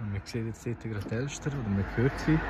Und man sieht jetzt dort gerade Elster, oder man hört sie.